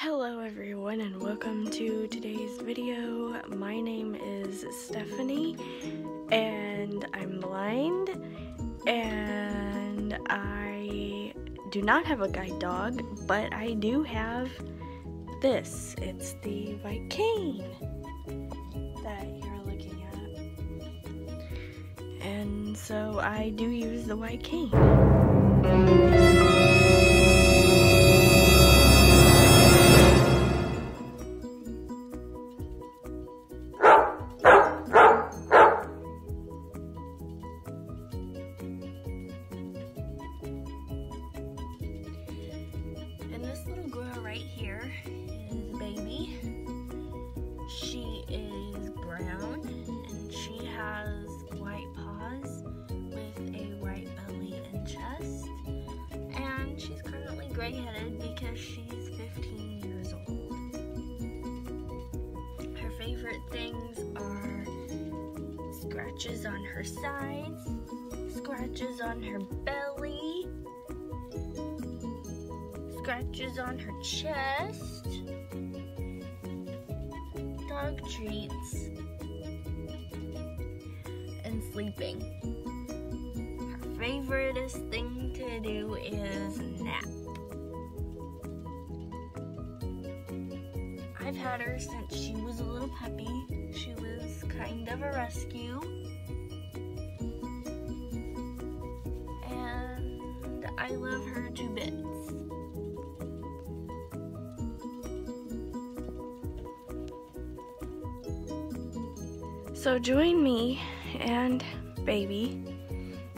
Hello everyone and welcome to today's video. My name is Stephanie and I'm blind and I do not have a guide dog, but I do have this. It's the white cane that you're looking at. And so I do use the white gray-headed because she's 15 years old. Her favorite things are scratches on her sides, scratches on her belly, scratches on her chest, dog treats, and sleeping. Her favoriteest thing to do is nap. I've had her since she was a little puppy. She was kind of a rescue. And I love her to bits. So join me and baby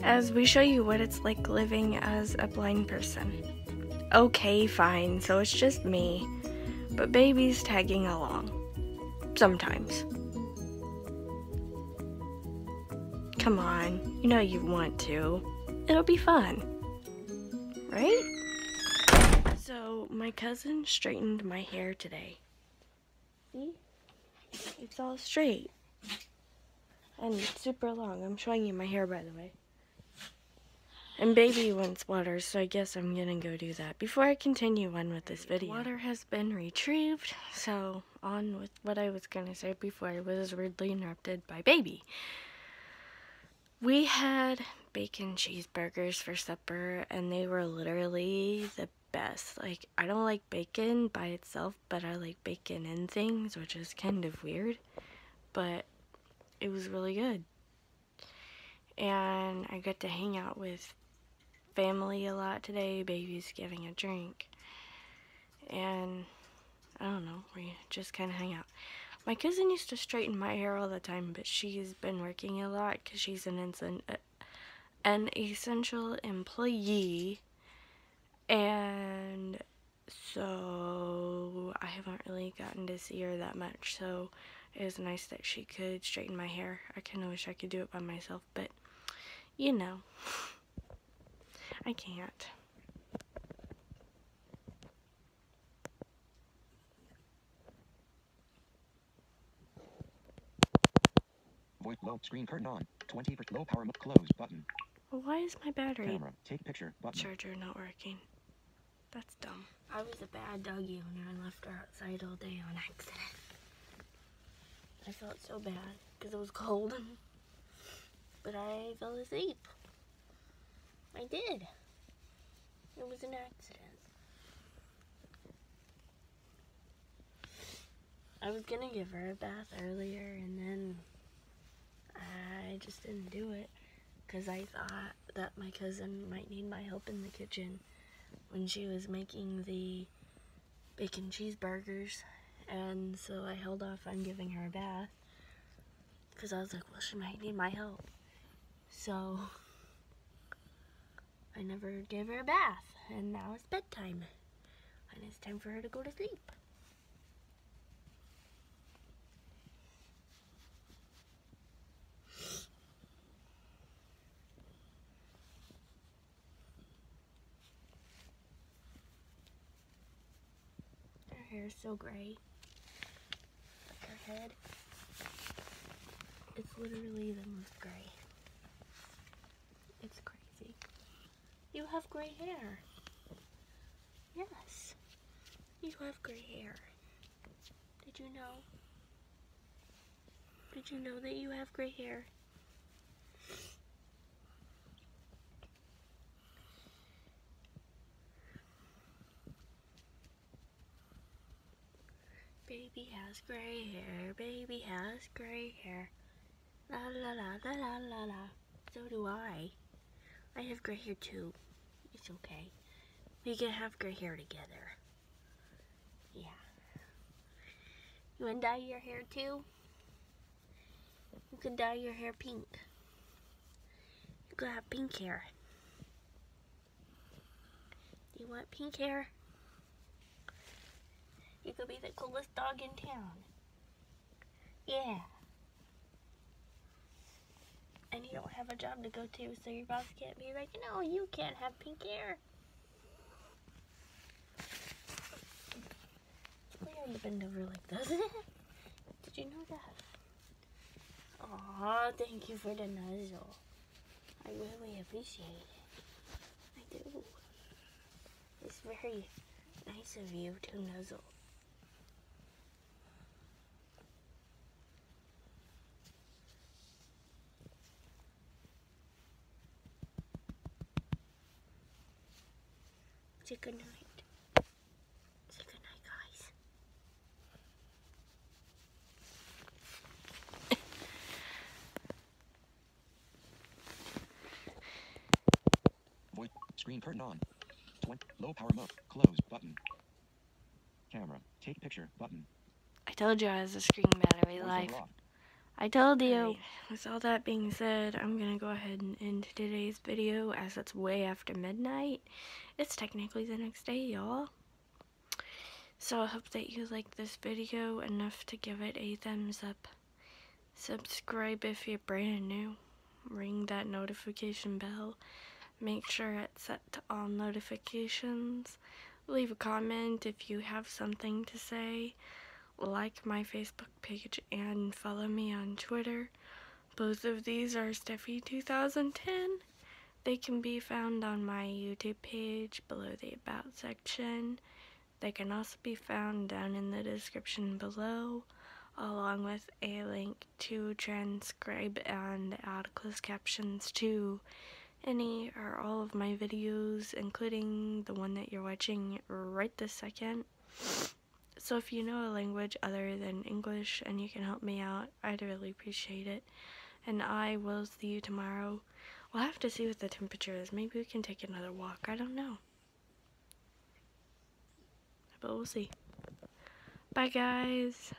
as we show you what it's like living as a blind person. Okay, fine, so it's just me, but baby's tagging along. Sometimes. Come on, you know you want to. It'll be fun. Right? So, my cousin straightened my hair today. See? It's all straight and super long. I'm showing you my hair, by the way. And baby wants water, so I guess I'm gonna go do that. Before I continue on with this video, water has been retrieved, so on with what I was gonna say before I was rudely interrupted by baby. We had bacon cheeseburgers for supper, and they were literally the best. Like, I don't like bacon by itself, but I like bacon in things, which is kind of weird. But it was really good. And I got to hang out with family a lot today. Baby's giving a drink. And I don't know, we just kind of hang out. My cousin used to straighten my hair all the time, but she's been working a lot because she's an, insen- uh, an essential employee. And so I haven't really gotten to see her that much. So it was nice that she could straighten my hair. I kind of wish I could do it by myself, but you know, I can't. Voice low screen curtain on. 20 for low power close button. Well, why is my battery Camera. Take picture button. charger not working? That's dumb. I was a bad doggy owner and left her outside all day on accident. I felt so bad because it was cold. But I fell asleep. I did. It was an accident. I was gonna give her a bath earlier and then I just didn't do it because I thought that my cousin might need my help in the kitchen when she was making the bacon cheeseburgers and so I held off on giving her a bath because I was like, well, she might need my help. So I never gave her a bath, and now it's bedtime, and it's time for her to go to sleep. Her hair is so gray. Her head. It's literally the most gray. It's crazy. You have gray hair. Yes. You have gray hair. Did you know? Did you know that you have gray hair? Baby has gray hair, baby has gray hair. La la la la la la la. So do I. I have gray hair too. It's okay. We can have gray hair together. Yeah. You wanna dye your hair too? You can dye your hair pink. You can have pink hair. Do you want pink hair? You could be the coolest dog in town. Yeah. And you don't have a job to go to, so your boss can't be like, no, you can't have pink hair. You bend over like this? Did you know that? Aw, thank you for the nuzzle. I really appreciate it. I do. It's very nice of you to nuzzle. Say good night. Say good night, guys. Voice screen curtain on. 20 low power mode. Close button. Camera. Take picture button. I told you I was a screen battery Voiceover life. I told you. With all that being said, I'm gonna go ahead and end today's video as it's way after midnight. It's technically the next day, y'all. So I hope that you like this video enough to give it a thumbs up. Subscribe if you're brand new. Ring that notification bell. Make sure it's set to all notifications. Leave a comment if you have something to say like my Facebook page and follow me on Twitter. Both of these are Stephie2010. They can be found on my YouTube page below the About section. They can also be found down in the description below, along with a link to transcribe and add closed captions to any or all of my videos, including the one that you're watching right this second. So if you know a language other than English and you can help me out, I'd really appreciate it. And I will see you tomorrow. We'll have to see what the temperature is. Maybe we can take another walk. I don't know. But we'll see. Bye, guys.